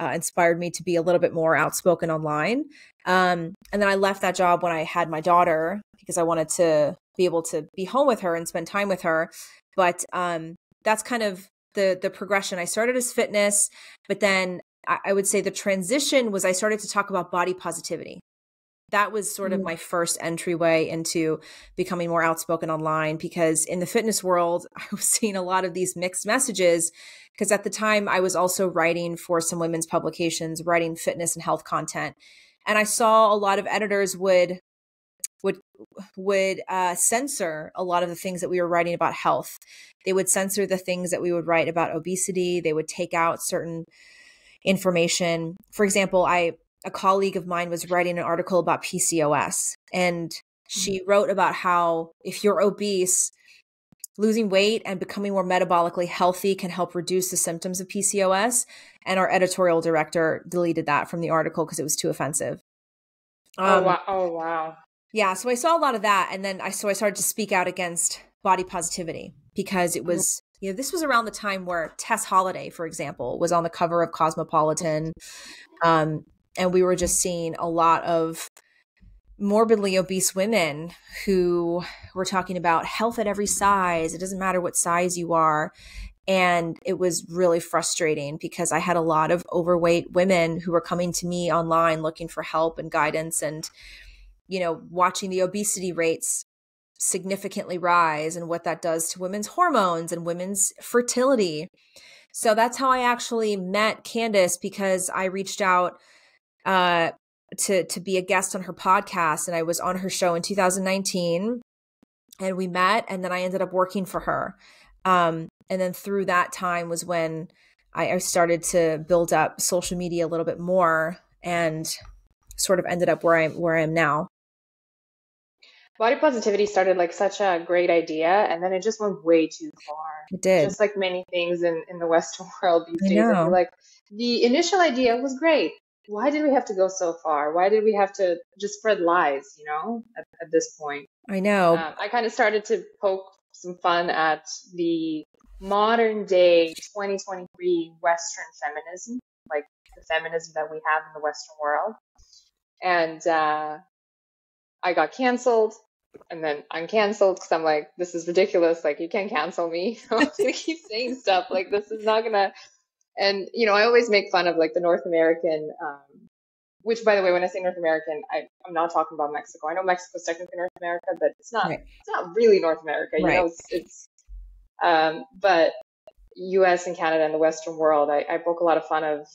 uh, inspired me to be a little bit more outspoken online. Um, and then I left that job when I had my daughter because I wanted to be able to be home with her and spend time with her. But um, that's kind of the the progression. I started as fitness, but then I, I would say the transition was I started to talk about body positivity. That was sort of mm. my first entryway into becoming more outspoken online because in the fitness world, I was seeing a lot of these mixed messages. Because at the time, I was also writing for some women's publications, writing fitness and health content. And I saw a lot of editors would would would uh, censor a lot of the things that we were writing about health. They would censor the things that we would write about obesity. They would take out certain information. For example, I a colleague of mine was writing an article about PCOS, and she mm-hmm. wrote about how if you're obese, losing weight and becoming more metabolically healthy can help reduce the symptoms of PCOS. And our editorial director deleted that from the article because it was too offensive. Oh, um, oh wow! Oh wow! Yeah, so I saw a lot of that, and then I so I started to speak out against body positivity because it mm-hmm. was you know this was around the time where Tess Holliday, for example, was on the cover of Cosmopolitan, um, and we were just seeing a lot of morbidly obese women who were talking about health at every size. It doesn't matter what size you are. And it was really frustrating because I had a lot of overweight women who were coming to me online looking for help and guidance. And you know, watching the obesity rates significantly rise and what that does to women's hormones and women's fertility. So that's how I actually met Candace because I reached out uh, to to be a guest on her podcast, and I was on her show in 2019, and we met, and then I ended up working for her. Um, and then through that time was when I, I started to build up social media a little bit more, and sort of ended up where I where I am now body positivity started like such a great idea and then it just went way too far. It did. Just like many things in, in the Western world these days. Like the initial idea was great. Why did we have to go so far? Why did we have to just spread lies, you know, at, at this point? I know. Um, I kind of started to poke some fun at the modern day 2023 Western feminism, like the feminism that we have in the Western world. And uh, I got canceled and then I'm canceled because I'm like, this is ridiculous. Like, you can't cancel me. I'm gonna keep saying stuff like this is not gonna. And you know, I always make fun of like the North American. Um, which, by the way, when I say North American, I, am not talking about Mexico. I know Mexico is technically North America, but it's not. Right. It's not really North America. You right. know, it's, it's um, but U.S. and Canada and the Western world, I, I poke a lot of fun of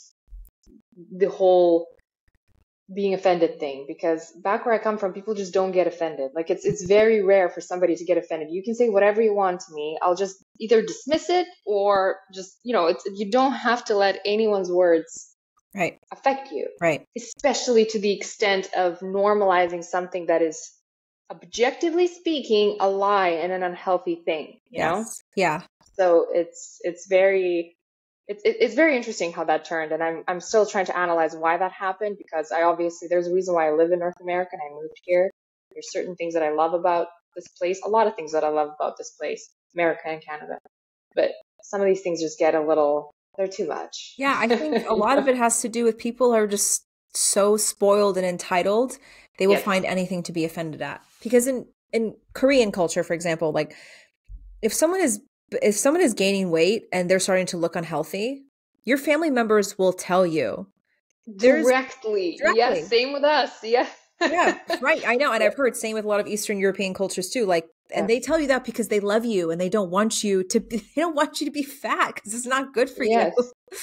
the whole being offended thing because back where I come from, people just don't get offended. Like it's it's very rare for somebody to get offended. You can say whatever you want to me. I'll just either dismiss it or just you know, it's you don't have to let anyone's words right affect you. Right. Especially to the extent of normalizing something that is objectively speaking a lie and an unhealthy thing, you yes. know? Yeah. So it's it's very it's it's very interesting how that turned, and I'm I'm still trying to analyze why that happened because I obviously there's a reason why I live in North America and I moved here. There's certain things that I love about this place, a lot of things that I love about this place, America and Canada, but some of these things just get a little they're too much. Yeah, I think a lot of it has to do with people are just so spoiled and entitled they will yes. find anything to be offended at because in in Korean culture, for example, like if someone is if someone is gaining weight and they're starting to look unhealthy, your family members will tell you directly. directly. Yes, same with us. Yeah. yeah, right. I know. And I've heard same with a lot of Eastern European cultures too. Like, and yeah. they tell you that because they love you and they don't want you to, be, they don't want you to be fat because it's not good for yes. you.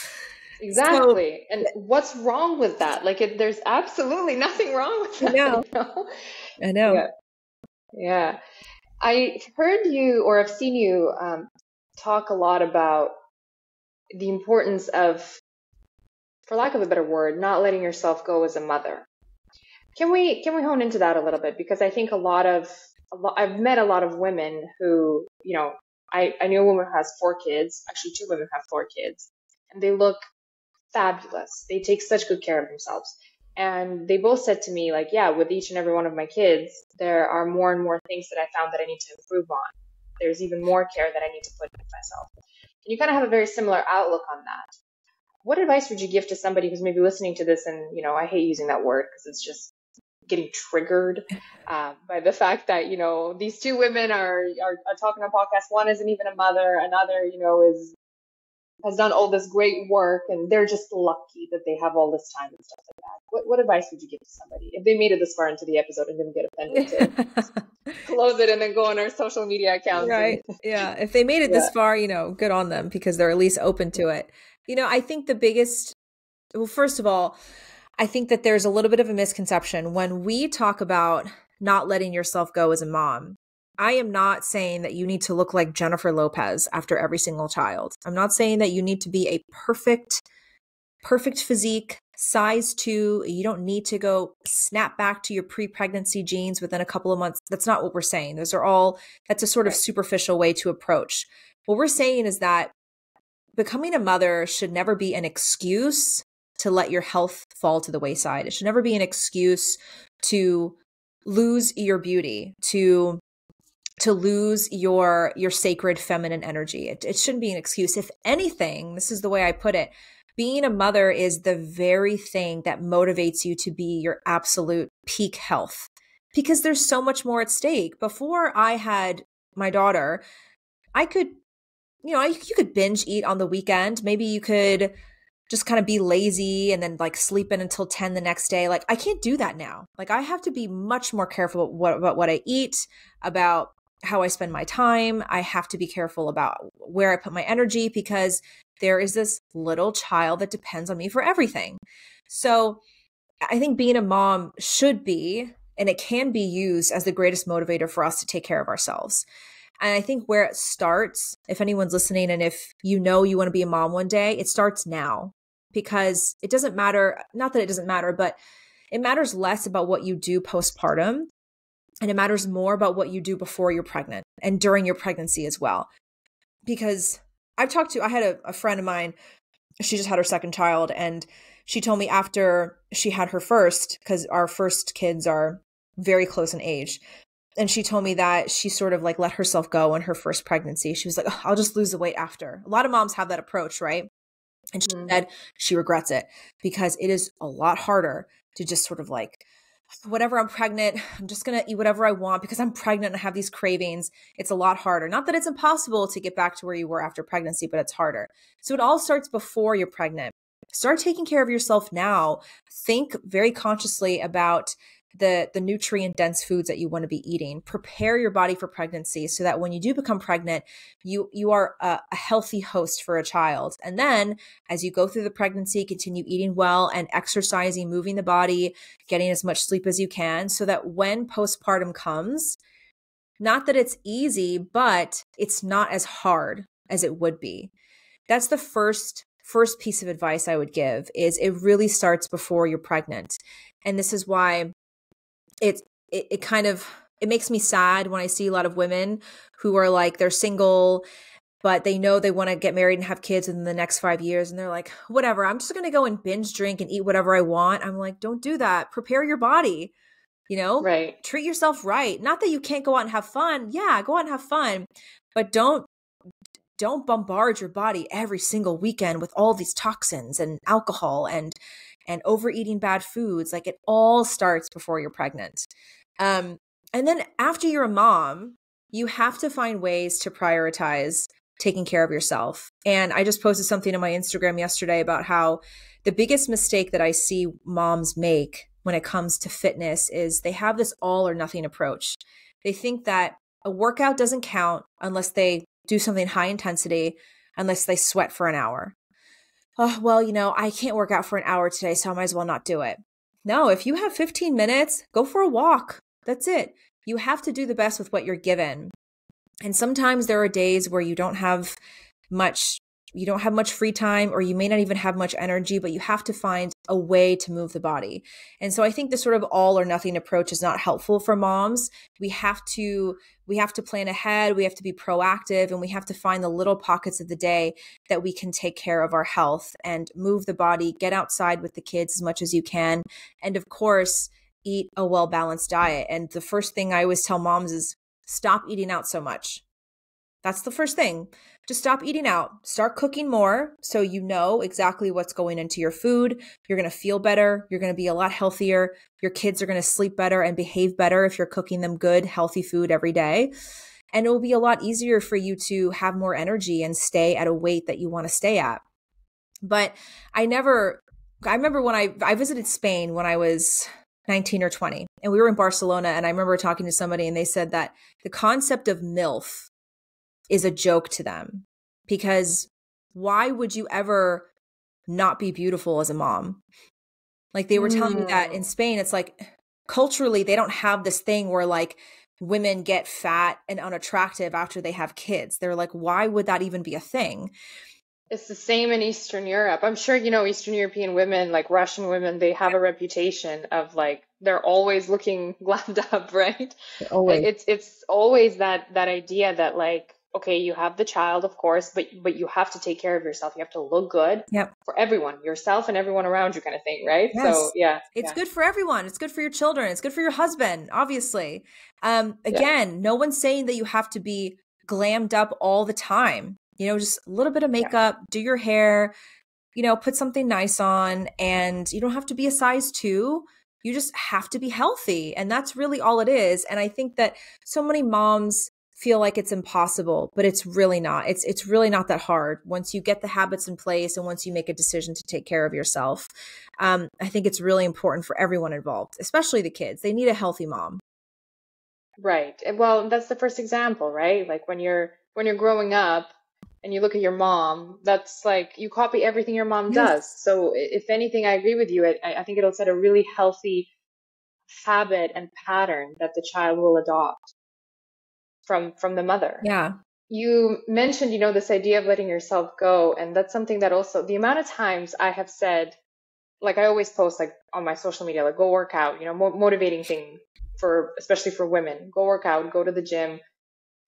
Exactly. So, and what's wrong with that? Like, it, there's absolutely nothing wrong with that. I know. You know? I know. Yeah. yeah. I heard you or I've seen you um, talk a lot about the importance of, for lack of a better word, not letting yourself go as a mother. Can we can we hone into that a little bit? Because I think a lot of a I've met a lot of women who, you know, I, I knew a woman who has four kids. Actually, two women have four kids, and they look fabulous. They take such good care of themselves. And they both said to me, like, yeah, with each and every one of my kids, there are more and more things that I found that I need to improve on. There's even more care that I need to put into myself. And you kind of have a very similar outlook on that. What advice would you give to somebody who's maybe listening to this and, you know, I hate using that word because it's just getting triggered uh, by the fact that you know these two women are, are are talking on podcast. One isn't even a mother. Another, you know, is has done all this great work and they're just lucky that they have all this time and stuff like that. What, what advice would you give to somebody if they made it this far into the episode and didn't get offended close it and then go on our social media accounts? Right. And- yeah. If they made it yeah. this far, you know, good on them because they're at least open to it. You know, I think the biggest, well, first of all, I think that there's a little bit of a misconception when we talk about not letting yourself go as a mom. I am not saying that you need to look like Jennifer Lopez after every single child. I'm not saying that you need to be a perfect, perfect physique, size two. You don't need to go snap back to your pre pregnancy jeans within a couple of months. That's not what we're saying. Those are all, that's a sort of superficial way to approach. What we're saying is that becoming a mother should never be an excuse to let your health fall to the wayside. It should never be an excuse to lose your beauty, to to lose your your sacred feminine energy. It, it shouldn't be an excuse. If anything, this is the way I put it. Being a mother is the very thing that motivates you to be your absolute peak health because there's so much more at stake. Before I had my daughter, I could, you know, you could binge eat on the weekend. Maybe you could just kind of be lazy and then like sleep in until 10 the next day. Like I can't do that now. Like I have to be much more careful about what, about what I eat, about how I spend my time. I have to be careful about where I put my energy because there is this little child that depends on me for everything. So I think being a mom should be, and it can be used as the greatest motivator for us to take care of ourselves. And I think where it starts, if anyone's listening and if you know you want to be a mom one day, it starts now because it doesn't matter, not that it doesn't matter, but it matters less about what you do postpartum and it matters more about what you do before you're pregnant and during your pregnancy as well. Because I've talked to, I had a, a friend of mine, she just had her second child, and she told me after she had her first, because our first kids are very close in age. And she told me that she sort of like let herself go in her first pregnancy. She was like, oh, I'll just lose the weight after. A lot of moms have that approach, right? And she mm-hmm. said she regrets it because it is a lot harder to just sort of like whatever I'm pregnant, I'm just going to eat whatever I want because I'm pregnant and I have these cravings. It's a lot harder. Not that it's impossible to get back to where you were after pregnancy, but it's harder. So it all starts before you're pregnant. Start taking care of yourself now. Think very consciously about the the nutrient dense foods that you want to be eating. Prepare your body for pregnancy so that when you do become pregnant you you are a, a, healthy host for a child. And then as you go through the pregnancy continue eating well and exercising moving the body getting as much sleep as you can so that when postpartum comes not that it's easy but it's not as hard as it would be. That's the first first piece of advice i would give is it really starts before you're pregnant. And this is why it, it, it kind of it makes me sad when I see a lot of women who are like they're single but they know they want to get married and have kids in the next five years and they're like whatever i'm just going to go and binge drink and eat whatever i want. I'm like don't do that. Prepare your body you know? Right. Treat yourself right. Not that you can't go out and have fun. Yeah go out and have fun but don't don't bombard your body every single weekend with all these toxins and alcohol and and overeating bad foods like it all starts before you're pregnant um And then after you're a mom, you have to find ways to prioritize taking care of yourself. And I just posted something on my Instagram yesterday about how the biggest mistake that I see moms make when it comes to fitness is they have this all or nothing approach. They think that a workout doesn't count unless they do something high intensity, unless they sweat for an hour. Oh, well, you know, I can't work out for an hour today, so I might as well not do it. No, if you have 15 minutes, go for a walk. That's it. You have to do the best with what you're given. And sometimes there are days where you don't have much you don't have much free time or you may not even have much energy but you have to find a way to move the body and so i think this sort of all or nothing approach is not helpful for moms we have to we have to plan ahead we have to be proactive and we have to find the little pockets of the day that we can take care of our health and move the body get outside with the kids as much as you can and of course eat a well balanced diet and the first thing i always tell moms is stop eating out so much. That's the first thing. Just stop eating out. Start cooking more so you know exactly what's going into your food. You're going to feel better. You're going to be a lot healthier. Your kids are going to sleep better and behave better if you're cooking them good, healthy food every day. And it will be a lot easier for you to have more energy and stay at a weight that you want to stay at. But I never, I remember when I, I visited Spain when I was 19 or 20. And we were in Barcelona. And I remember talking to somebody, and they said that the concept of MILF is a joke to them because why would you ever not be beautiful as a mom? Like they were telling me that in mm. Spain, it's like culturally, they don't have this thing where like women get fat and unattractive after they have kids. They're like, why would that even be a thing? It's the same in Eastern Europe. I'm sure you know Eastern European women, like Russian women, they have a reputation of like they're always looking glammed up, right? Always. It's it's always that that idea that like okay, you have the child, of course, but but you have to take care of yourself. You have to look good yep. for everyone, yourself and everyone around you, kind of thing, right? Yes. So yeah, it's yeah. good for everyone. It's good for your children. It's good for your husband, obviously. Um, again, yeah. no one's saying that you have to be glammed up all the time you know, just a little bit of makeup, yeah. do your hair, you know, put something nice on, and you don't have to be a size two. You just have to be healthy. And that's really all it is. And I think that so many moms feel like it's impossible, but it's really not. It's it's really not that hard once you get the habits in place and once you make a decision to take care of yourself. Um, I think it's really important for everyone involved, especially the kids. They need a healthy mom. Right. Well, that's the first example, right? Like when you're when you're growing up, and you look at your mom, that's like you copy everything your mom does. So if anything, I agree with you. I, I think it'll set a really healthy habit and pattern that the child will adopt from from the mother. Yeah. You mentioned, you know, this idea of letting yourself go, and that's something that also the amount of times I have said, like I always post like on my social media, like go work out, you know, mo- motivating thing for especially for women, go work out, go to the gym,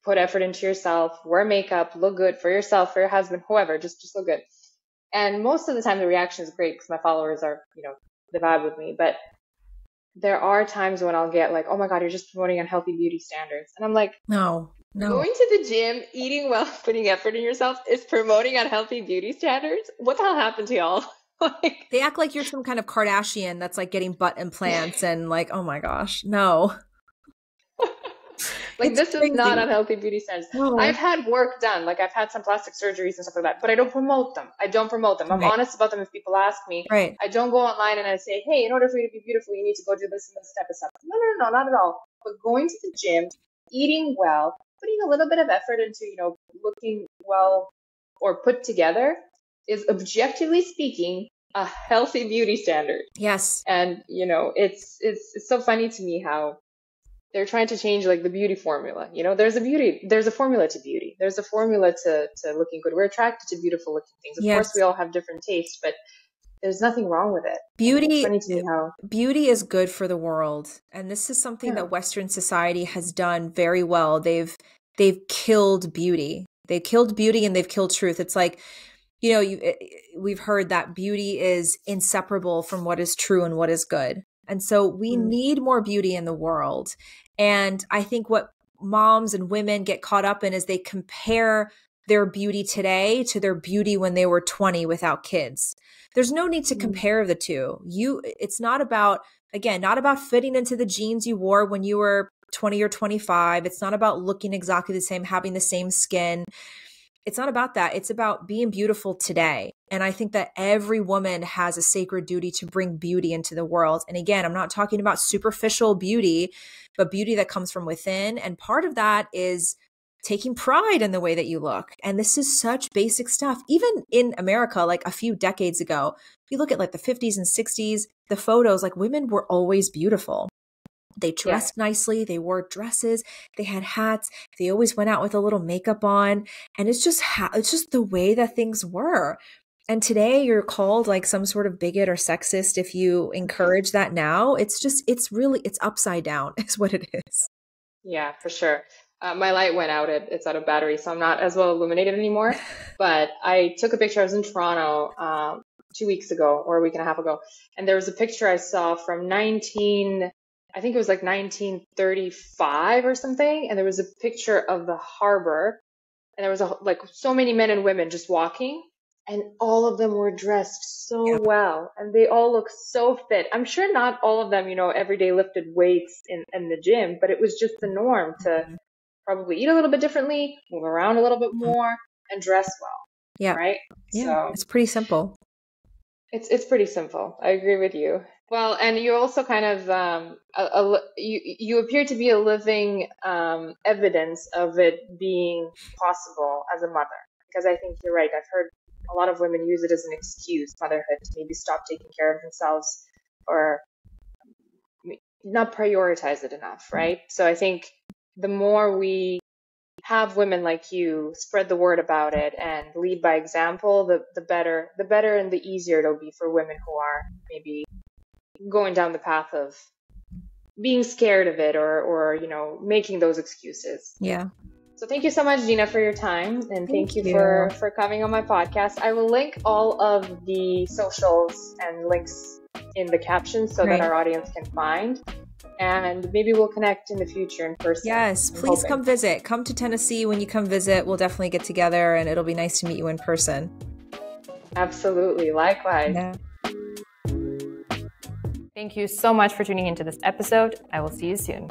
put effort into yourself, wear makeup, look good for yourself, for your husband, whoever, just, just look good. And most of the time the reaction is great because my followers are, you know, the vibe with me. But there are times when I'll get like, oh my God, you're just promoting unhealthy beauty standards. And I'm like, no, no. Going to the gym, eating well, putting effort in yourself is promoting unhealthy beauty standards. What the hell happened to y'all? like, they act like you're some kind of Kardashian that's like getting butt implants and like, oh my gosh, no. Like it's this crazy. is not unhealthy beauty standards. No. I've had work done, like I've had some plastic surgeries and stuff like that, but I don't promote them. I don't promote them. I'm right. honest about them if people ask me. Right. I don't go online and I say, hey, in order for you to be beautiful, you need to go do this and this step of stuff. No, no, no, not at all. But going to the gym, eating well, putting a little bit of effort into, you know, looking well or put together is objectively speaking a healthy beauty standard. Yes. And you know, it's it's it's so funny to me how they're trying to change like the beauty formula. You know, there's a beauty, there's a formula to beauty. There's a formula to, to looking good. We're attracted to beautiful looking things. Of yes. course, we all have different tastes, but there's nothing wrong with it. Beauty, how- beauty is good for the world, and this is something yeah. that Western society has done very well. They've they've killed beauty. They've killed beauty and they've killed truth. It's like you know, you eh, eh, we've heard that beauty is inseparable from what is true and what is good. And so we mm. need more beauty in the world. And I think what moms and women get caught up in is they compare their beauty today to their beauty when they were 20 without kids. There's no need to mm. compare the two. You it's not about again, not about fitting into the jeans you wore when you were 20 or 25. It's not about looking exactly the same, having the same skin. It's not about that. It's about being beautiful today. And I think that every woman has a sacred duty to bring beauty into the world. And again, I'm not talking about superficial beauty, but beauty that comes from within. And part of that is taking pride in the way that you look. And this is such basic stuff. Even in America, like a few decades ago, if you look at like the 50s and 60s, the photos, like women were always beautiful. They dressed yeah. nicely. They wore dresses. They had hats. They always went out with a little makeup on. And it's just how, it's just the way that things were. And today you're called like some sort of bigot or sexist if you encourage that now. It's just, it's really, it's upside down, is what it is. Yeah, for sure. Uh, my light went out. It, it's out of battery, so I'm not as well illuminated anymore. but I took a picture. I was in Toronto um, two weeks ago or a week and a half ago, and there was a picture I saw from 19, I think it was like 1935 or something, and there was a picture of the harbor, and there was a, like so many men and women just walking, and all of them were dressed so yeah. well, and they all looked so fit. I'm sure not all of them, you know, every day lifted weights in, in the gym, but it was just the norm to mm-hmm. probably eat a little bit differently, move around a little bit mm-hmm. more, and dress well. Yeah. Right. Yeah. So, it's pretty simple. It's it's pretty simple. I agree with you. Well, and you also kind of um, a, a, you you appear to be a living um, evidence of it being possible as a mother. Because I think you're right. I've heard a lot of women use it as an excuse, motherhood, to maybe stop taking care of themselves or not prioritize it enough, right? So I think the more we have women like you spread the word about it and lead by example, the, the better, the better and the easier it'll be for women who are maybe going down the path of being scared of it or, or, you know, making those excuses. Yeah. So thank you so much, Gina, for your time, and thank, thank you, you, for for coming on my podcast. I will link all of the socials and links in the captions so that our audience can find and maybe we'll connect in the future in person. Yes, please hoping. come visit. Come to Tennessee when you come visit. We'll definitely get together and it'll be nice to meet you in person. Absolutely. Likewise. Yeah. Thank you so much for tuning into this episode. I will see you soon.